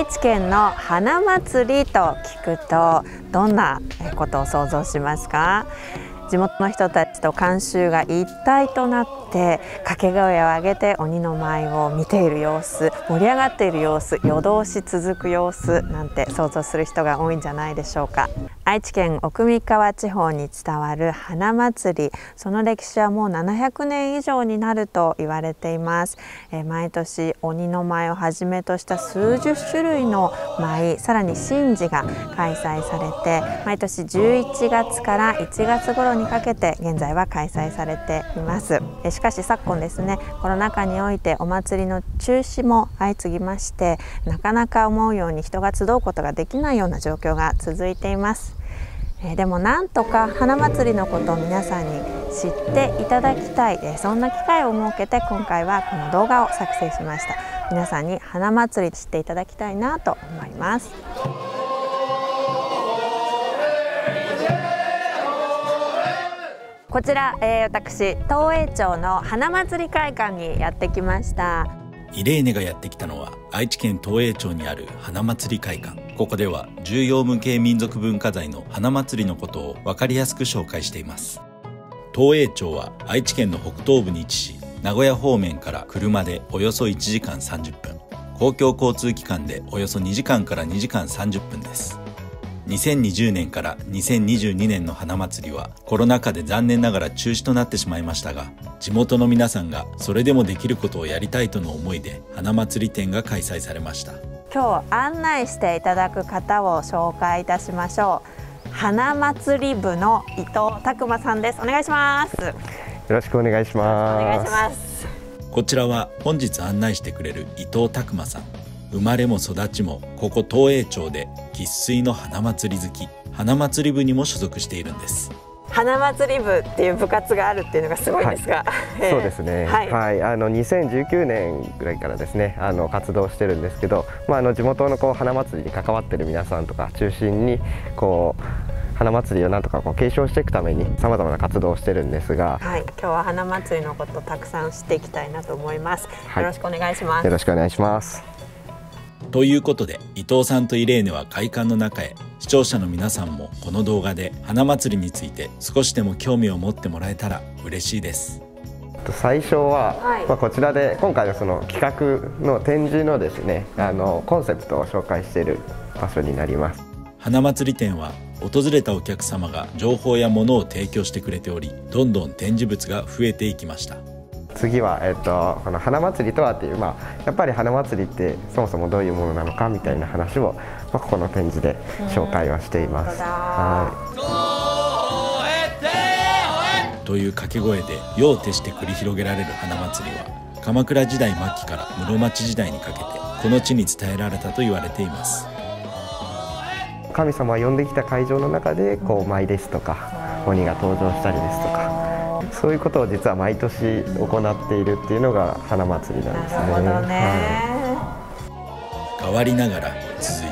愛知県の花祭りと聞くとどんなことを想像しますか？地元の人たちと観衆が一体となって掛け声を上げて鬼の舞を見ている様子盛り上がっている様子夜通し続く様子なんて想像する人が多いんじゃないでしょうか。愛知県奥三河地方に伝わる花祭り。その歴史はもう700年以上になると言われています。え毎年鬼の舞をはじめとした数十種類の舞さらに神事が開催されて毎年11月から1月頃にかけて現在は開催されています。しかし昨今ですねコロナ禍においてお祭りの中止も相次ぎましてなかなか思うように人が集うことができないような状況が続いています。えでもなんとか花祭りのことを皆さんに知っていただきたい、えそんな機会を設けて今回はこの動画を作成しました。皆さんに花祭り知っていただきたいなと思います。こちら、えー、私東栄町の花祭り会館にやってきました。イレーネがやってきたのは愛知県東栄町にある花祭り会館。ここでは重要無形民族文化財の花祭りのことを分かりやすく紹介しています。東栄町は愛知県の北東部に位置し名古屋方面から車でおよそ1時間30分。公共交通機関でおよそ2時間から2時間30分です。2020年から2022年の花祭りはコロナ禍で残念ながら中止となってしまいましたが地元の皆さんがそれでもできることをやりたいとの思いで花祭り展が開催されました。今日案内していただく方を紹介いたしましょう。花祭り部の伊藤拓馬さんです。お願いします。よろしくお願いします。お願いします。こちらは本日案内してくれる伊藤拓馬さん生まれも育ちもここ東栄町で生粋の花祭り好き花祭り部にも所属しているんです。花祭り部っていう部活があるっていうのがすごいですが、はい、そうですね、はい、はい、あの2019年ぐらいからですねあの活動してるんですけど、まあ、あの地元のこう花祭りに関わってる皆さんとか中心にこう花祭りをなんとかこう継承していくためにさまざまな活動をしてるんですが、はい、今日は花祭りのことたくさん知っていきたいなと思います、よろしくお願いします。よろしくお願いしますということで伊藤さんとイレーネは会館の中へ視聴者の皆さんもこの動画で花祭りについて少しでも興味を持ってもらえたら嬉しいです。最初は、はい、まあ、こちらで今回のその企画の展示のですねあのコンセプトを紹介している場所になります。花祭り展は訪れたお客様が情報や物を提供してくれておりどんどん展示物が増えていきました次は、えっと、この花祭りとはっていう、まあ、やっぱり花祭りってそもそもどういうものなのかみたいな話を、まあ、ここの展示で紹介はしています。という掛け声で夜を徹して繰り広げられる花祭りは鎌倉時代末期から室町時代にかけてこの地に伝えられたと言われています。神様が呼んできた会場の中でこう舞ですとか鬼が登場したりですとかそういうことを実は毎年行っているっていうのが花祭りなんですね。ね。はい、変わりながら続い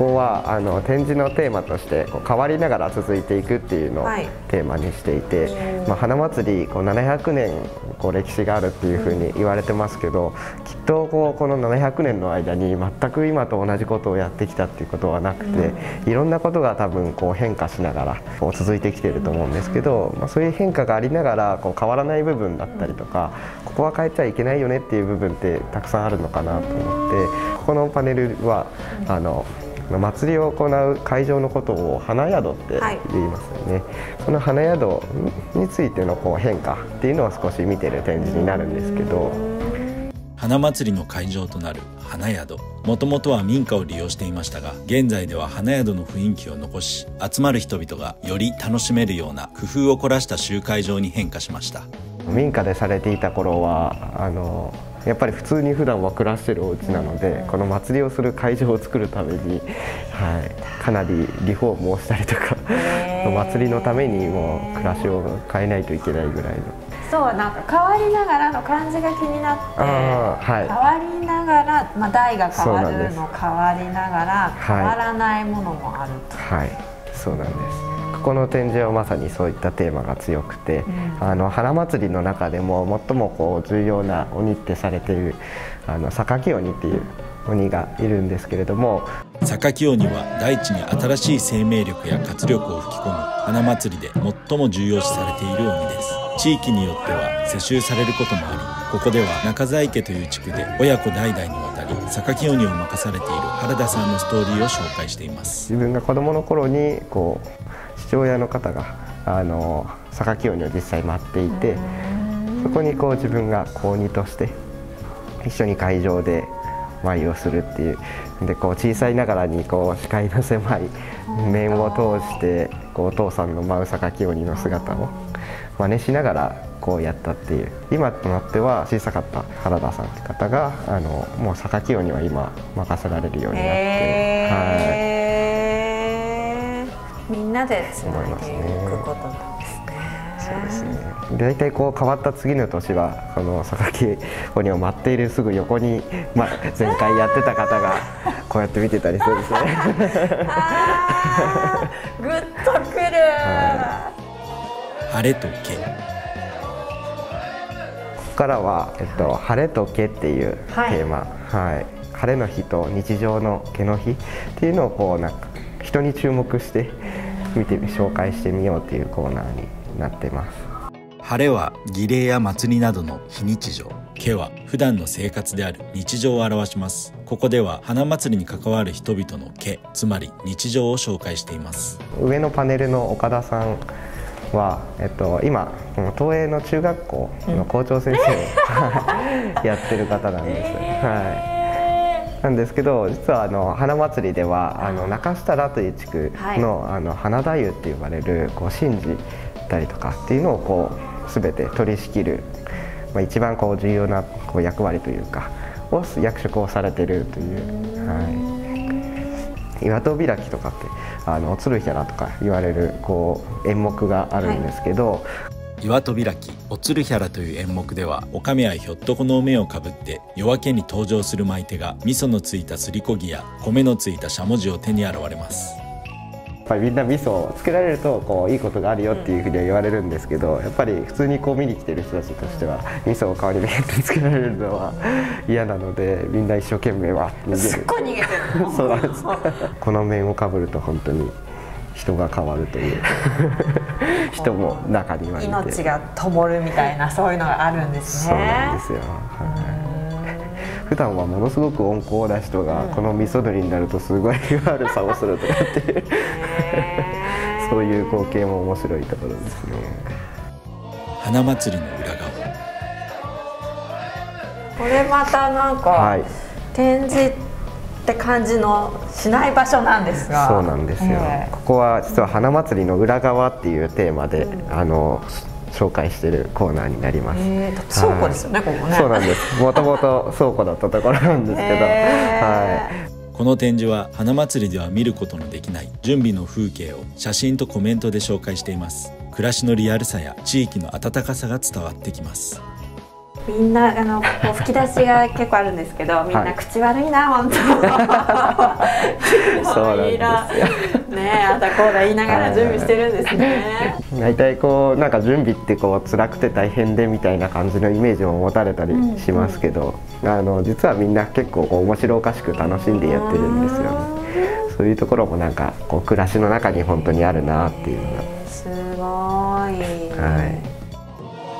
ここはあの展示のテーマとしてこう変わりながら続いていくっていうのをテーマにしていて、はい、まあ、花祭りこう700年こう歴史があるっていうふうに言われてますけどきっとこうこの700年の間に全く今と同じことをやってきたっていうことはなくて、いろんなことが多分こう変化しながらこう続いてきてると思うんですけど、まあ、そういう変化がありながらこう変わらない部分だったりとかここは変えちゃいけないよねっていう部分ってたくさんあるのかなと思ってここのパネルはあの祭りを行う会場のことを花宿って言いますよね、はい、その花宿についてのこう変化っていうのを少し見てる展示になるんですけど。花祭りの会場となる花宿。もともとは民家を利用していましたが現在では花宿の雰囲気を残し集まる人々がより楽しめるような工夫を凝らした集会場に変化しました。民家でされていた頃はあのやっぱり普通に普段は暮らしてるお家なので、この祭りをする会場を作るために、はい、かなりリフォームをしたりとか、祭りのためにも暮らしを変えないといけないぐらいの。そうなんか変わりながらの感じが気になって、はい、変わりながら、まあ、代が変わるの変わりながら変わらないものもあるはい、そうなんですここの展示はまさにそういったテーマが強くて、うん、あの花祭りの中でも最もこう重要な鬼ってされているあの榊鬼っていう鬼がいるんですけれども榊鬼は大地に新しい生命力や活力を吹き込む花祭りで最も重要視されている鬼です。地域によっては世襲されることもありここでは中沢家という地区で親子代々にわたり榊鬼を任されている原田さんのストーリーを紹介しています。自分が子供の頃にこう父親の方があの榊鬼を実際待っていてそこにこう自分が高2として一緒に会場で舞をするっていうでこう小さいながらにこう視界の狭い面を通してこうお父さんの舞う榊鬼の姿を真似しながらこうやったっていう今となっては小さかった原田さんって方があのもう榊鬼は今任せられるようになって、はい、みんなでつないでいくことなんですね。そうですね。大体こう変わった次の年はその榊鬼を待っているすぐ横に、ま、前回やってた方が こうやって見てたりするんですね。グッとくる、はい、晴れと毛ここからは、えっと、晴れと毛っていうテーマ、はい、はい、晴れの日と日常の毛の日っていうのをこうなんか人に注目して見て紹介してみようっていうコーナーになってます。晴れは儀礼や祭りなどの非日常。毛は普段の生活である日常を表します。ここでは花祭りに関わる人々の毛つまり日常を紹介しています。上のパネルの岡田さんは、えっと、今東映の中学校の校長先生を、やってる方なんです、はいなんですけど実はあの花祭りではあの中下良という地区の,、あの花太夫って呼ばれるこう神事たりとかっていうのをこう全て取り仕切る、まあ、一番こう重要なこう役割というかを役職をされてるという。はい。岩戸開きとかってあの鶴平とか言われるこう演目があるんですけど、はい岩戸開きおつるひゃらという演目ではおかめやひょっとこのお面をかぶって夜明けに登場する舞手が味噌のついたすりこぎや米のついたしゃもじを手に現れます。ぱりみんな味噌をつけられるとこういいことがあるよっていうふうには言われるんですけどやっぱり普通にこう見に来てる人たちとしては味噌を代わりにつけられるのは嫌なのでみんな一生懸命は逃げる。すっごい逃げてるそうなんです。この面をかぶると本当に人が変わるという人も中にはいて命が灯るみたいなそういうのがあるんですねそうなんですよ、はい普段はものすごく温厚な人がこの味噌塗りになるとすごい悪さをするとかっていうそういう光景も面白いところですね花祭りの裏側これまたなんか、はい、展示って感じのしない場所なんですが。そうなんですよ、ここは実は花祭りの裏側っていうテーマで、うん、あの紹介しているコーナーになります。倉庫ですよね、ここね。そうなんです。もともと倉庫だったところなんですけど、はい。この展示は花祭りでは見ることのできない準備の風景を写真とコメントで紹介しています。暮らしのリアルさや地域の温かさが伝わってきますみんなあのこう吹き出しが結構あるんですけどみんな口悪いな、はい、本当。そうなんですよ。ねあだこうだ言いながら準備してるんですね。大体こうなんか準備ってこう辛くて大変でみたいな感じのイメージを持たれたりしますけど、うん。うん、あの実はみんな結構こう面白おかしく楽しんでやってるんですよね。そういうところもなんかこう暮らしの中に本当にあるなっていうのが。すごい。はい。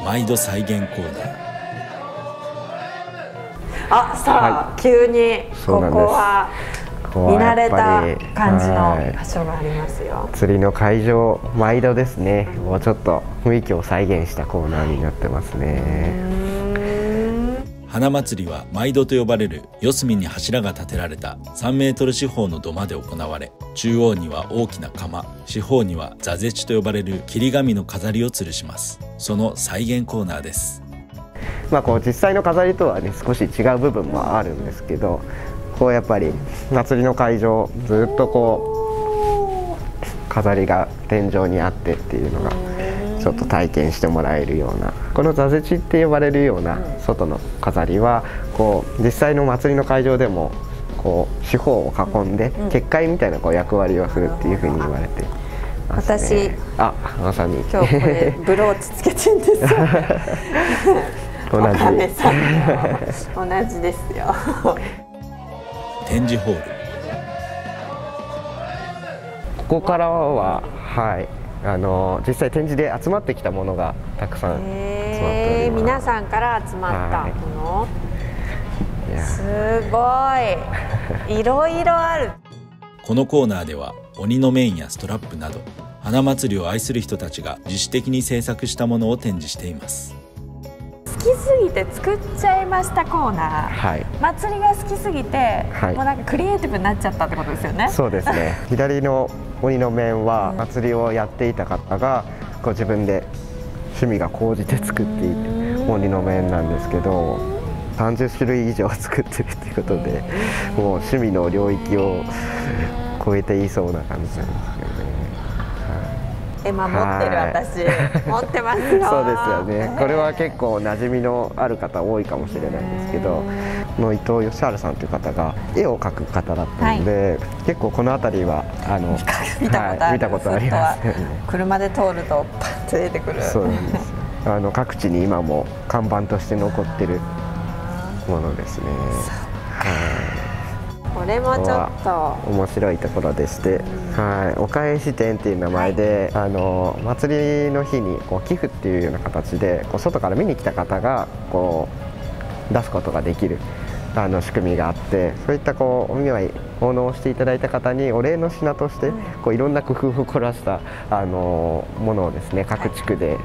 毎度再現コーナーあさあ、はい、急にここは見慣れた感じの場所がありますよ。釣りの会場毎度ですね。もうちょっと雰囲気を再現したコーナーになってますね。花祭りは毎度と呼ばれる四隅に柱が立てられた3メートル四方の土間で行われ中央には大きな釜四方には座絶と呼ばれる切り紙の飾りを吊るします。その再現コーナーですまあ、こう実際の飾りとはね少し違う部分もあるんですけどこうやっぱり祭りの会場ずっとこう飾りが天井にあってっていうのがちょっと体験してもらえるようなこの座禅って呼ばれるような外の飾りはこう実際の祭りの会場でもこう四方を囲んで結界みたいなこう役割をするっていうふうに言われて私あまさに。今日これブローチつけてんですよ 同じ。同じですよ。展示ホール。ここからははい。あの実際展示で集まってきたものがたくさん集まっております。皆さんから集まったもの、はい、すごい。いろいろある。このコーナーでは鬼の面やストラップなど花祭りを愛する人たちが自主的に制作したものを展示しています。好きすぎて作っちゃいましたコーナー、はい、祭りが好きすぎて、はい、もうなんかクリエイティブになっちゃったってことですよね。そうですね。左の鬼の面は祭りをやっていた方がこう自分で趣味が高じて作っていて鬼の面なんですけど30種類以上作ってるっていうことでもう趣味の領域を超えていそうな感じですけどね。えま持ってる私。持ってますよ。そうですよね。これは結構馴染みのある方多いかもしれないんですけどの伊藤義治さんという方が絵を描く方だったので、はい、結構この辺りはあの 見たことあ,、見たことあります、ね、車で通るとパッと出てくる。そうなんですあの各地に今も看板として残ってるものですね。はいこれもちょっと。面白いところでして、はい、お返し店っていう名前で、はい、あの祭りの日にこう寄付っていうような形でこう外から見に来た方がこう出すことができるあの仕組みがあってそういったこうお見舞い奉納していただいた方にお礼の品としてこういろんな工夫を凝らしたあのものをですね各地区で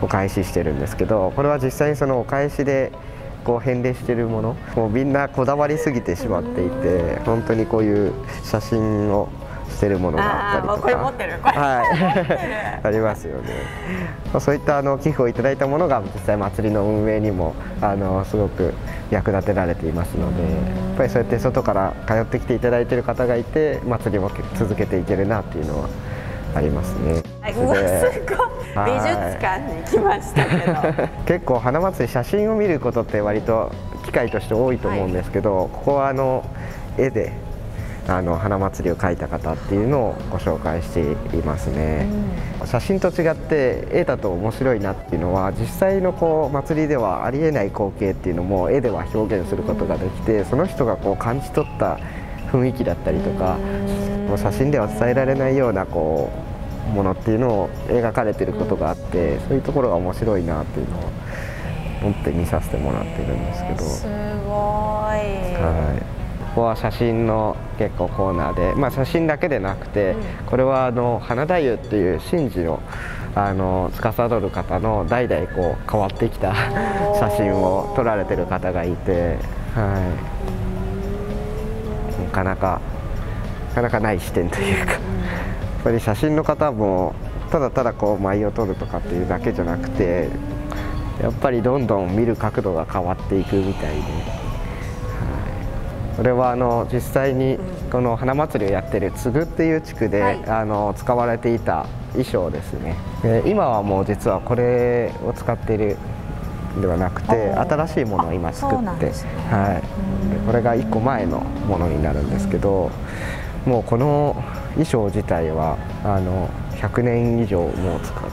お返ししてるんですけどこれは実際にそのお返しでこう返礼してるものもうみんなこだわりすぎてしまっていて本当にこういう写真をしてるものがあったりとか。はい。ありますよね、まあ、そういったあの寄付をいただいたものが実際祭りの運営にもあのすごく役立てられていますのでやっぱりそうやって外から通ってきていただいている方がいて祭りも続けていけるなっていうのはありますね。うわすごい。美術館に来ましたけど。結構花祭り写真を見ることって割と機会として多いと思うんですけど、はい、ここはあの絵であの花祭りを描いた方っていうのをご紹介していますね、うん、写真と違って絵だと面白いなっていうのは実際のこう祭りではありえない光景っていうのも絵では表現することができて、その人がこう感じ取った雰囲気だったりとか、う写真では伝えられないようなこうものっていうのを描かれてることがあって、そういうところが面白いなっていうのを思って見させてもらってるんですけど。すごい、はい、ここは写真の結構コーナーで、まあ、写真だけでなくて、これはあの花太夫っていう神事をあの司る方の代々こう変わってきた写真を撮られてる方がいて、はい、なかなかなかなかない視点というかぱり写真の方もただただこう舞を撮るとかっていうだけじゃなくてやっぱりどんどん見る角度が変わっていくみたいで、はい、これはあの実際にこの花祭りをやってる津具っていう地区で、はい、あの使われていた衣装ですね。で今はもう実はこれを使っているではなくて新しいものを今作って、ね、はい、これが1個前のものになるんですけどもうこの衣装自体はあの100年以上もう使う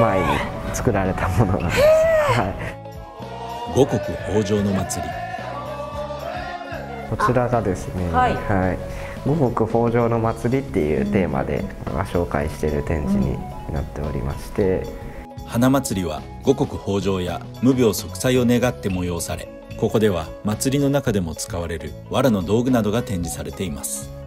前に作られたものなんです、はい、五穀豊穣の祭り。こちらがですね、はい、はい、五穀豊穣の祭りっていうテーマで紹介している展示になっておりまして、うん、花祭りは五穀豊穣や無病息災を願って催されここでは祭りの中でも使われる藁の道具などが展示されています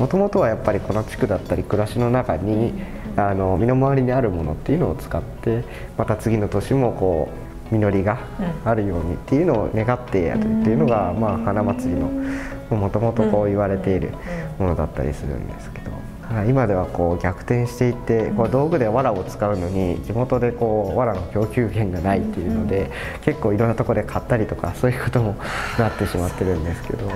もともとはやっぱりこの地区だったり暮らしの中にあの身の回りにあるものっていうのを使ってまた次の年もこう実りがあるようにっていうのを願ってやるっていうのが、まあ、花祭りのもともとこう言われているものだったりするんですけど。今ではこう逆転していってこう道具で藁を使うのに地元でこう藁の供給源がないっていうので結構いろんなところで買ったりとかそういうこともなってしまってるんですけど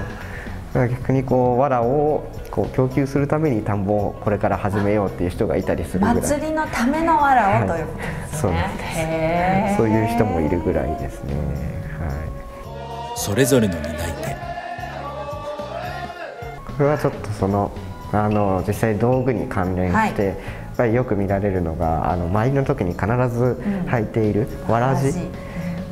逆にこう藁をこう供給するために田んぼをこれから始めようっていう人がいたりするぐらい。祭りのための藁を、ということですね。そういう人もいるぐらいですね、はい、それぞれの担い手これはちょっとそのあの実際道具に関連して、はい、やっぱりよく見られるのがあの舞の時に必ず履いているわらじ。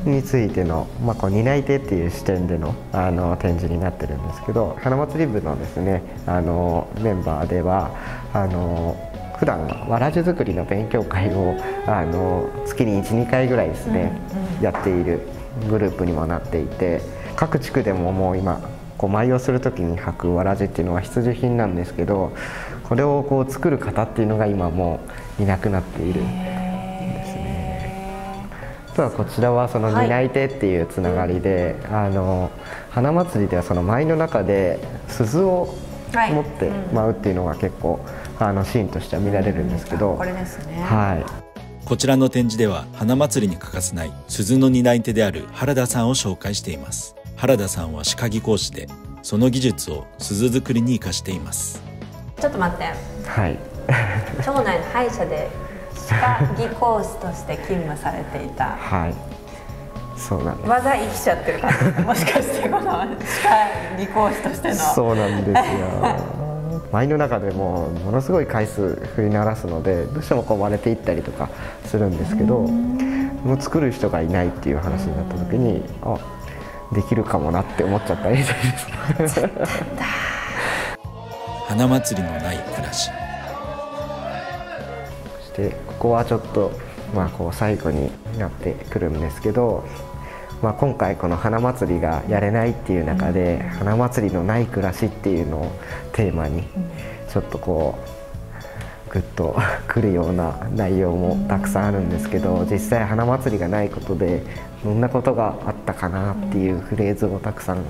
についての、まあ、こう担い手っていう視点でのあの展示になってるんですけど花祭り部のですねあのメンバーではあの普段わらじ作りの勉強会をあの月に12回ぐらいですね、うんうん、やっているグループにもなっていて各地区でももう今こう舞をする時に履くわらじっていうのは必需品なんですけどこれをこう作る方っていうのが今もういなくなっているとはこちらはその担い手っていうつながりで、はい、あの花祭りではその舞の中で鈴を持って舞うっていうのが結構、あのシーンとしては見られるんですけど、これですね。はい。こちらの展示では花祭りに欠かせない鈴の担い手である原田さんを紹介しています。原田さんは歯科技講師でその技術を鈴作りに生かしています。ちょっと待って。はい。町内の歯医者で歯科技講師として勤務されていた。はい。そうなんです。技生きちゃってる感じもしかしてこの歯科技講師としての。そうなんですよ。舞の中でもものすごい回数振り鳴らすのでどうしてもこう割れていったりとかするんですけどもう作る人がいないっていう話になった時にあできるかもなって思っちゃったみたいです。花祭りのない暮らし。そしてここはちょっとまあこう最後になってくるんですけど、まあ、今回この花祭りがやれないっていう中で、うん、花祭りのない暮らしっていうのをテーマにちょっとこうグッと くるような内容もたくさんあるんですけど実際花祭りがないことでどんなことがあったかなっていうフレーズをたくさん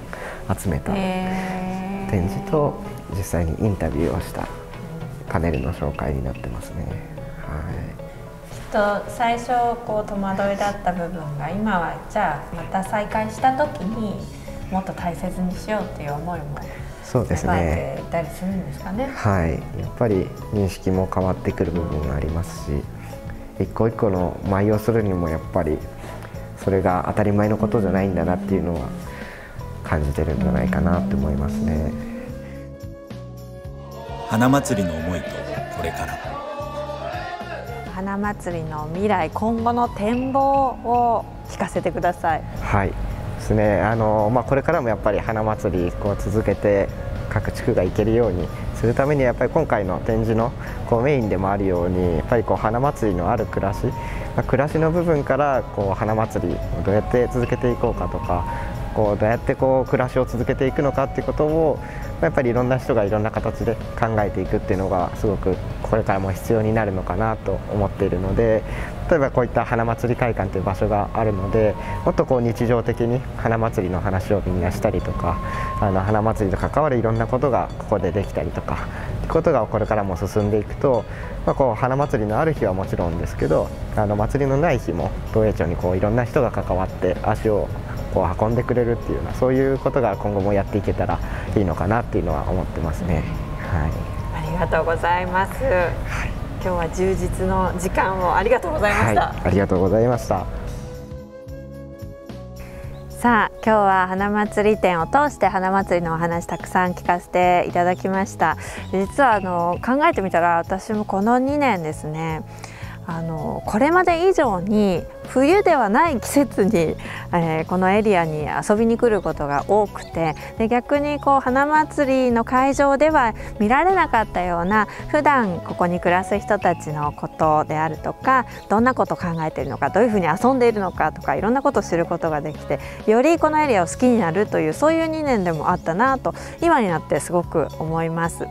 集めた展示と実際にインタビューをしたパネルの紹介になってますね。はい、と最初こう戸惑いだった部分が今はじゃあまた再開した時にもっと大切にしようっていう思いもそうですね。たりするんですかね。はい、やっぱり認識も変わってくる部分がありますし、一個一個の舞をするにもやっぱりそれが当たり前のことじゃないんだなっていうのは感じてるんじゃないかなと思いますね花祭りの思いとこれから花祭りの未来今後の展望を聞かせてください。はい。ですね。あの、まあ、これからもやっぱり花祭りこう続けて各地区が行けるようにするためにやっぱり今回の展示のこうメインでもあるようにやっぱりこう花祭りのある暮らしまあ、暮らしの部分からこう花祭りをどうやって続けていこうかとかこうどうやってこう暮らしを続けていくのかっていうことをやっぱりいろんな人がいろんな形で考えていくっていうのがすごくこれからも必要になるのかなと思っているので例えばこういった花祭り会館という場所があるのでもっとこう日常的に花祭りの話をみんなしたりとかあの花祭りと関わるいろんなことがここでできたりとかことがこれからも進んでいくと、まあ、こう花祭りのある日はもちろんですけどあの祭りのない日も東栄町にこういろんな人が関わって足をこう運んでくれるっていうようなそういうことが今後もやっていけたらいいのかなっていうのは思ってますね。はい、ありがとうございます。はい、今日は充実の時間をありがとうございました。はい、ありがとうございました。さあ今日は花祭り展を通して花祭りのお話たくさん聞かせていただきました実はあの考えてみたら私もこの2年ですねあのこれまで以上に冬ではない季節に、えー、このエリアに遊びに来ることが多くてで逆にこう花祭りの会場では見られなかったような普段ここに暮らす人たちのことであるとかどんなことを考えているのかどういうふうに遊んでいるのかとかいろんなことを知ることができてよりこのエリアを好きになるというそういう2年でもあったなと今になってすごく思います。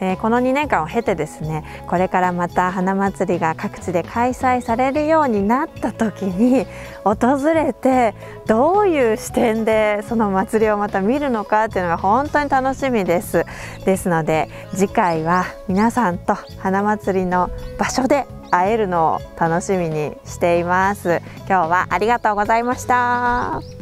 えー、この2年間を経てですねこれからまた花祭りが各地で開催されるようになった時に訪れてどういう視点でその祭りをまた見るのかっていうのが本当に楽しみです。ですので次回は皆さんと花祭りの場所で会えるのを楽しみにしています。今日はありがとうございました。